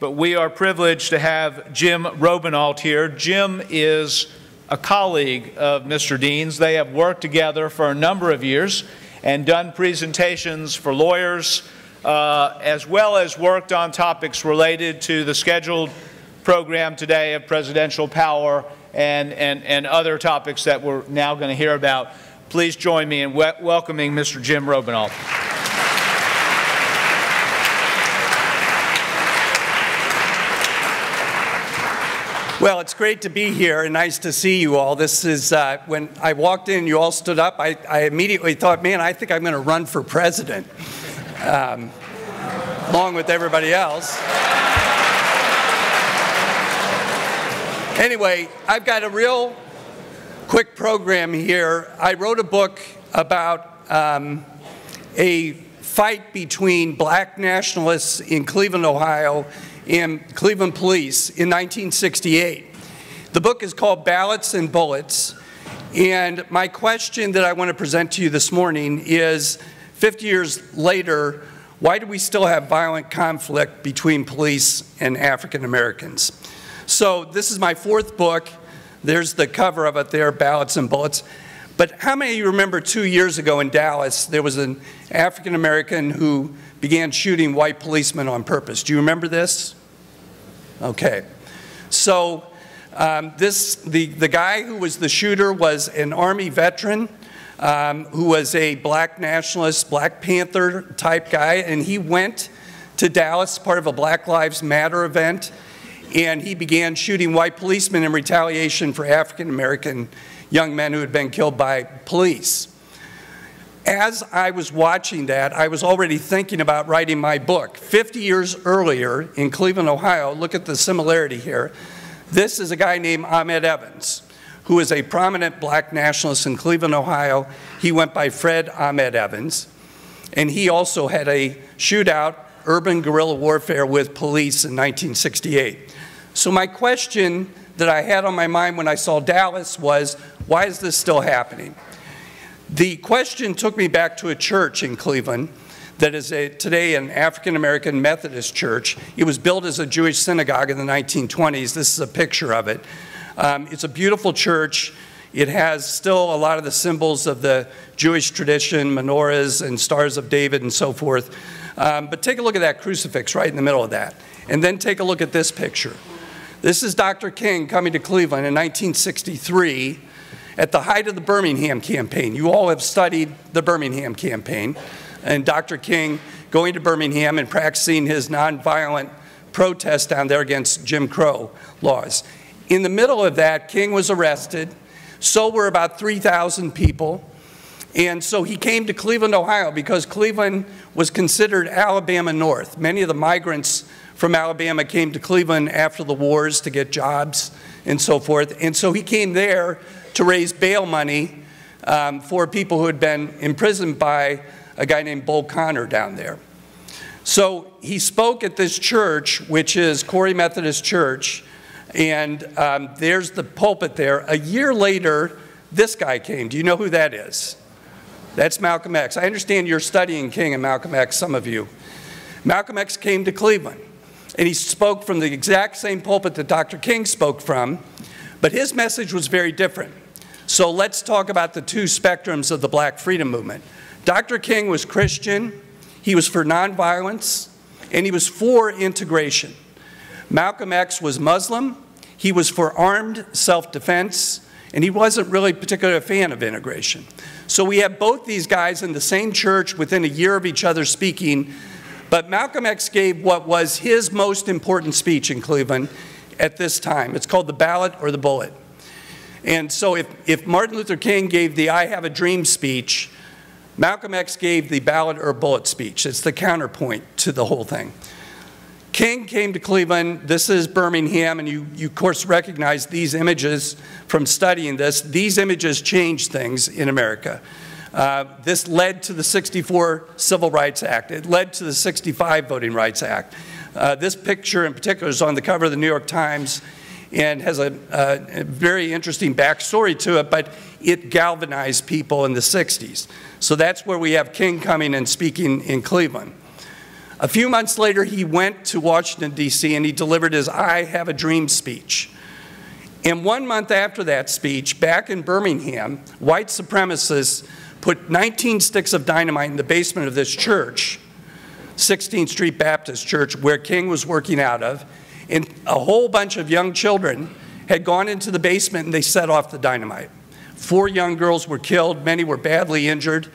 but we are privileged to have Jim Robenalt here. Jim is a colleague of Mr. Dean's. They have worked together for a number of years and done presentations for lawyers, uh, as well as worked on topics related to the scheduled program today of presidential power and, and, and other topics that we're now going to hear about. Please join me in we welcoming Mr. Jim Robenalt. Well, it's great to be here and nice to see you all. This is, uh, when I walked in, you all stood up, I, I immediately thought, man, I think I'm going to run for president, um, along with everybody else. Anyway, I've got a real quick program here. I wrote a book about um, a fight between black nationalists in Cleveland, Ohio, and Cleveland Police in 1968. The book is called Ballots and Bullets, and my question that I want to present to you this morning is 50 years later, why do we still have violent conflict between police and African Americans? So this is my fourth book. There's the cover of it there, Ballots and Bullets. But how many of you remember two years ago in Dallas, there was an African American who began shooting white policemen on purpose. Do you remember this? Okay. So um, this, the, the guy who was the shooter was an Army veteran um, who was a black nationalist, Black Panther type guy, and he went to Dallas, part of a Black Lives Matter event, and he began shooting white policemen in retaliation for African American young men who had been killed by police as I was watching that, I was already thinking about writing my book. 50 years earlier in Cleveland, Ohio, look at the similarity here. This is a guy named Ahmed Evans, who is a prominent black nationalist in Cleveland, Ohio. He went by Fred Ahmed Evans, and he also had a shootout, urban guerrilla warfare with police in 1968. So my question that I had on my mind when I saw Dallas was, why is this still happening? The question took me back to a church in Cleveland that is a, today an African American Methodist church. It was built as a Jewish synagogue in the 1920s. This is a picture of it. Um, it's a beautiful church. It has still a lot of the symbols of the Jewish tradition, menorahs and stars of David and so forth. Um, but take a look at that crucifix right in the middle of that. And then take a look at this picture. This is Dr. King coming to Cleveland in 1963 at the height of the Birmingham campaign. You all have studied the Birmingham campaign and Dr. King going to Birmingham and practicing his nonviolent protest down there against Jim Crow laws. In the middle of that, King was arrested. So were about 3,000 people. And so he came to Cleveland, Ohio, because Cleveland was considered Alabama North. Many of the migrants from Alabama came to Cleveland after the wars to get jobs and so forth. And so he came there to raise bail money um, for people who had been imprisoned by a guy named Bull Connor down there. So he spoke at this church, which is Cory Methodist Church, and um, there's the pulpit there. A year later, this guy came. Do you know who that is? That's Malcolm X. I understand you're studying King and Malcolm X, some of you. Malcolm X came to Cleveland, and he spoke from the exact same pulpit that Dr. King spoke from, but his message was very different. So let's talk about the two spectrums of the black freedom movement. Dr. King was Christian, he was for nonviolence, and he was for integration. Malcolm X was Muslim, he was for armed self-defense, and he wasn't really particularly a fan of integration. So we have both these guys in the same church within a year of each other speaking, but Malcolm X gave what was his most important speech in Cleveland at this time. It's called the ballot or the bullet. And so if, if Martin Luther King gave the I Have a Dream speech, Malcolm X gave the ballot or bullet speech. It's the counterpoint to the whole thing. King came to Cleveland. This is Birmingham, and you, you of course recognize these images from studying this. These images changed things in America. Uh, this led to the 64 Civil Rights Act. It led to the 65 Voting Rights Act. Uh, this picture in particular is on the cover of the New York Times and has a, a, very interesting backstory to it, but it galvanized people in the 60s. So that's where we have King coming and speaking in Cleveland. A few months later, he went to Washington, D.C., and he delivered his I Have a Dream speech. And one month after that speech, back in Birmingham, white supremacists put 19 sticks of dynamite in the basement of this church, 16th Street Baptist Church, where King was working out of, and a whole bunch of young children had gone into the basement and they set off the dynamite. Four young girls were killed, many were badly injured.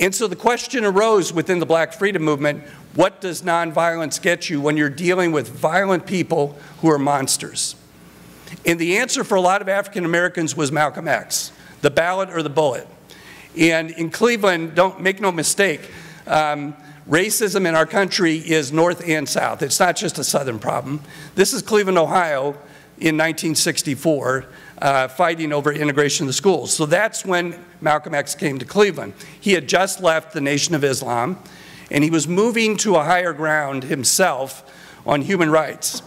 And so the question arose within the black freedom movement what does nonviolence get you when you're dealing with violent people who are monsters? And the answer for a lot of African Americans was Malcolm X the ballot or the bullet. And in Cleveland, don't make no mistake, um, racism in our country is north and south. It's not just a southern problem. This is Cleveland, Ohio in 1964, uh, fighting over integration of the schools. So that's when Malcolm X came to Cleveland. He had just left the Nation of Islam, and he was moving to a higher ground himself on human rights.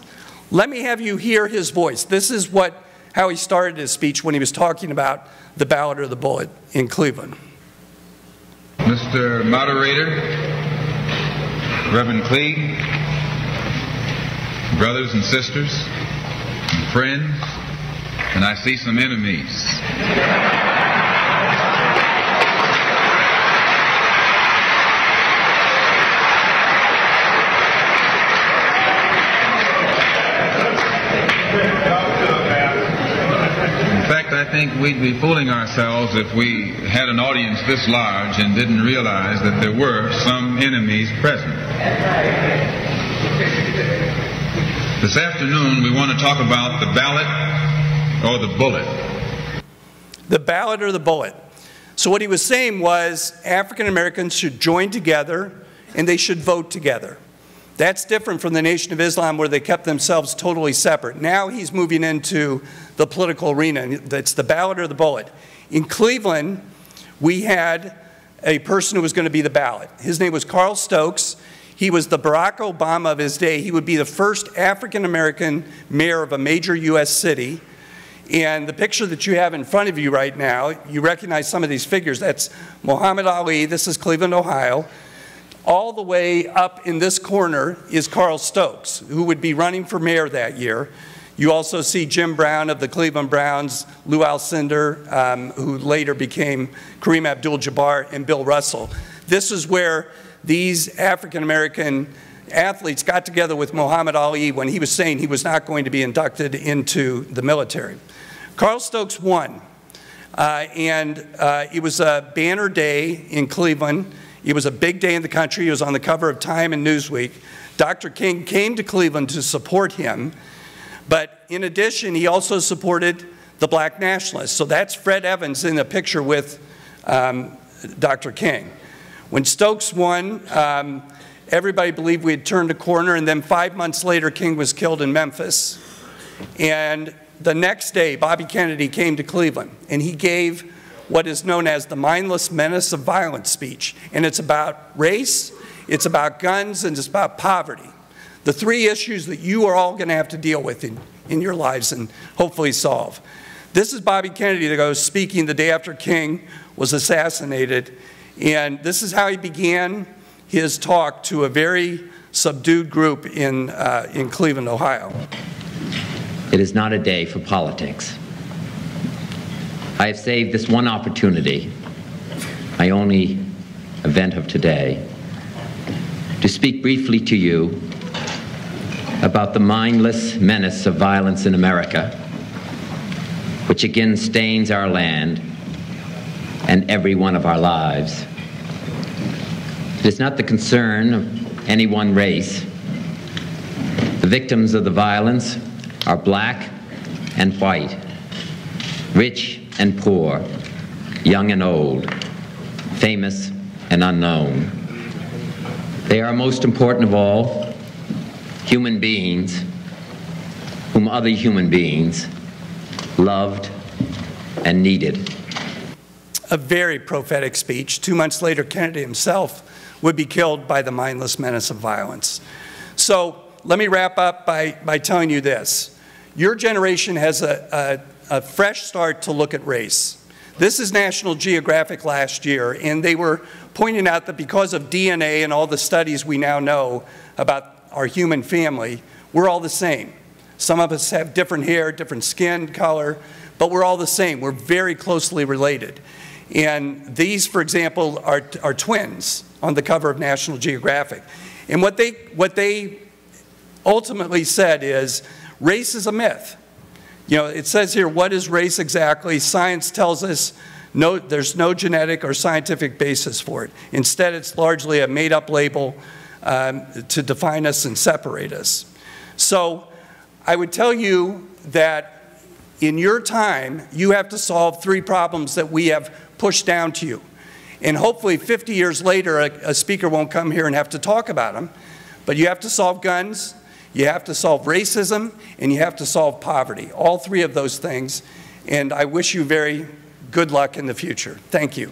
Let me have you hear his voice. This is what, how he started his speech when he was talking about the ballot or the bullet in Cleveland. Mr. Moderator, Reverend Cleage, brothers and sisters, and friends, and I see some enemies. I think we'd be fooling ourselves if we had an audience this large and didn't realize that there were some enemies present. This afternoon, we want to talk about the ballot or the bullet. The ballot or the bullet. So, what he was saying was African Americans should join together and they should vote together. That's different from the Nation of Islam where they kept themselves totally separate. Now he's moving into the political arena. It's the ballot or the bullet. In Cleveland, we had a person who was going to be the ballot. His name was Carl Stokes. He was the Barack Obama of his day. He would be the first African American mayor of a major U.S. city. And the picture that you have in front of you right now, you recognize some of these figures. That's Muhammad Ali. This is Cleveland, Ohio. All the way up in this corner is Carl Stokes, who would be running for mayor that year. You also see Jim Brown of the Cleveland Browns, Lou Alcindor, um, who later became Kareem Abdul-Jabbar, and Bill Russell. This is where these African American athletes got together with Muhammad Ali when he was saying he was not going to be inducted into the military. Carl Stokes won, uh, and uh, it was a banner day in Cleveland. It was a big day in the country. He was on the cover of Time and Newsweek. Dr. King came to Cleveland to support him. But in addition, he also supported the black nationalists. So that's Fred Evans in the picture with um, Dr. King. When Stokes won, um, everybody believed we had turned a corner, and then five months later, King was killed in Memphis. And the next day, Bobby Kennedy came to Cleveland, and he gave what is known as the mindless menace of violence speech. And it's about race, it's about guns, and it's about poverty the three issues that you are all going to have to deal with in, in your lives and hopefully solve. This is Bobby Kennedy that was speaking the day after King was assassinated. And this is how he began his talk to a very subdued group in, uh, in Cleveland, Ohio. It is not a day for politics. I have saved this one opportunity, my only event of today, to speak briefly to you about the mindless menace of violence in America, which again stains our land and every one of our lives. It is not the concern of any one race. The victims of the violence are black and white, rich and poor, young and old, famous and unknown. They are most important of all human beings whom other human beings loved and needed. A very prophetic speech. Two months later, Kennedy himself would be killed by the mindless menace of violence. So let me wrap up by, by telling you this. Your generation has a, a, a fresh start to look at race. This is National Geographic last year, and they were pointing out that because of DNA and all the studies we now know about our human family, we're all the same. Some of us have different hair, different skin color, but we're all the same. We're very closely related. And these, for example, are, are twins on the cover of National Geographic. And what they, what they ultimately said is race is a myth. You know, it says here, what is race exactly? Science tells us no, there's no genetic or scientific basis for it. Instead, it's largely a made up label um, to define us and separate us. So I would tell you that in your time, you have to solve three problems that we have pushed down to you. And hopefully 50 years later, a, a speaker won't come here and have to talk about them. But you have to solve guns, you have to solve racism, and you have to solve poverty. All three of those things. And I wish you very good luck in the future. Thank you.